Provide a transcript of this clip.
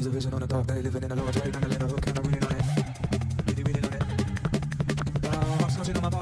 She's a vision on the dark day, living in a lower trade, handling a hook, and I'm really on it. Really, really on it. Uh, clutching on my pathway,